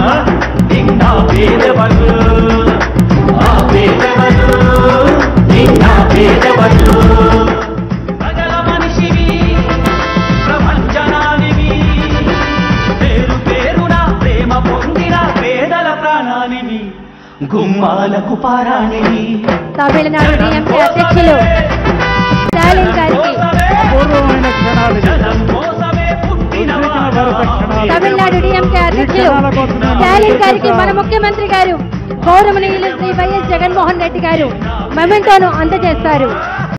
ఆ? గుమ్మాలకు పారాణివి డిఎంకే అధ్యక్షులు స్టాలిన్ గారికి. తమిళనాడు డిఎంకే అధ్యక్షులు స్టాలిన్ గారికి మన ముఖ్యమంత్రి గారు గౌరవనీయులు శ్రీ వైఎస్ జగన్మోహన్ రెడ్డి గారు మెమెంటోను అందజేస్తారు.